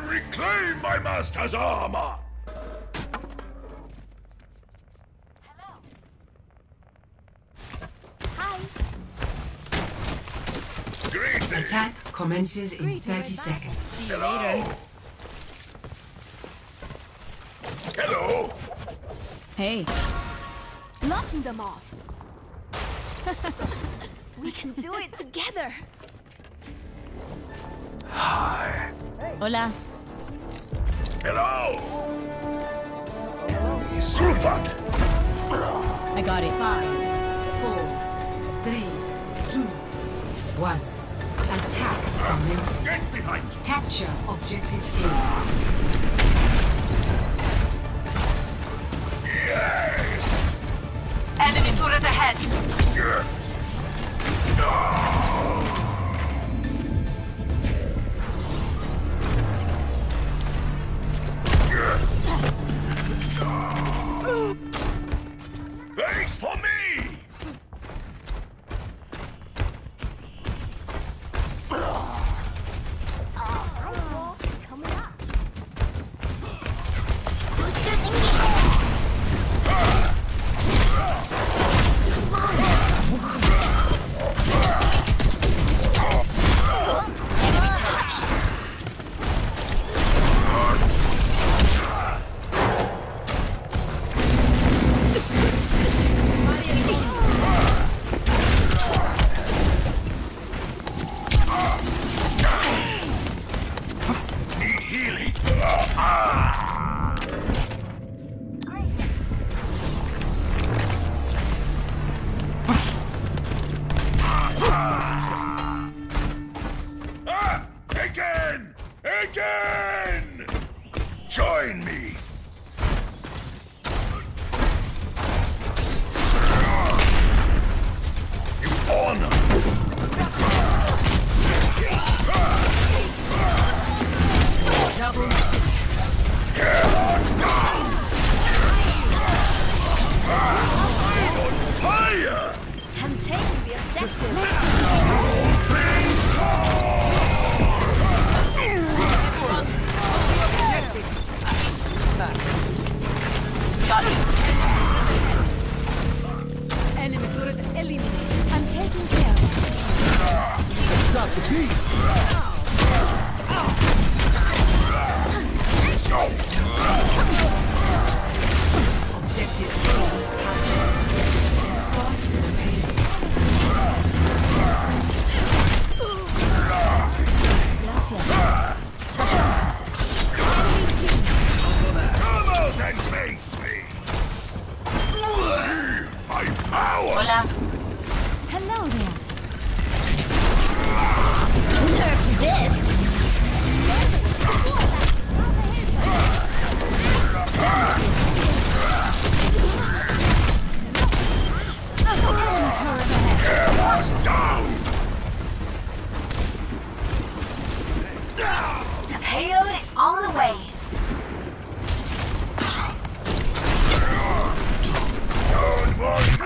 will reclaim my master's armor! Hi. Greetings! Attack commences in 30 seconds. Hello! Hello! Hey, Knocking them off. we can do it together. hola. Hello! Group up! I got it. Five, four, three, two, one. Attack commences. Get behind! Capture objective A.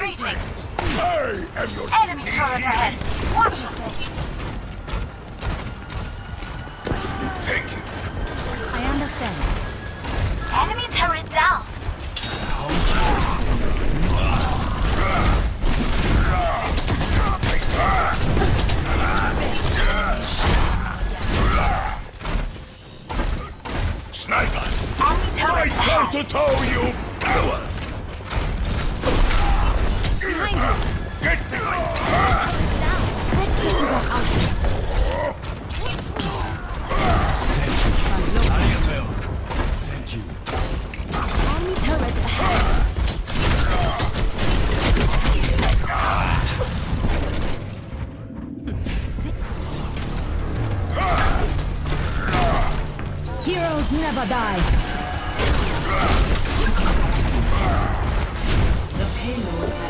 Don't worry! I am your Enemy turret ahead. Watch yourself. Thank you! I understand. Enemy turret down. Sniper! Enemy turret Fight toe to toe, you coward! Heroes never die. The payload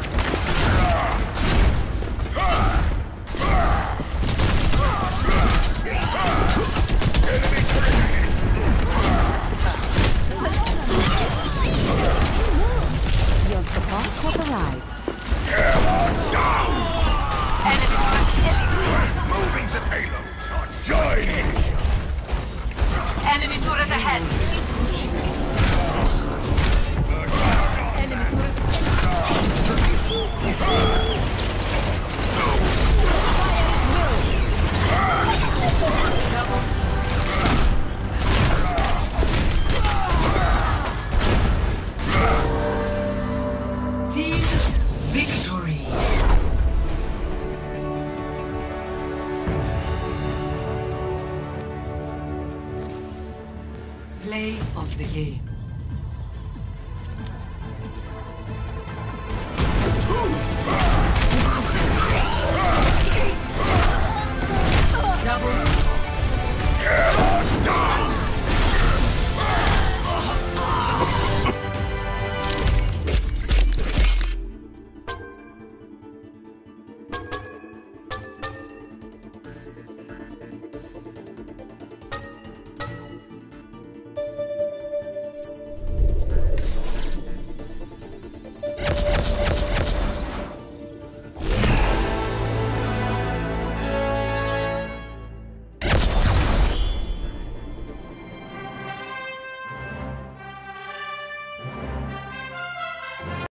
Bot has arrived. Down! Enemy Moving the payload. Join! Enemy turret ahead. Play of the game. Double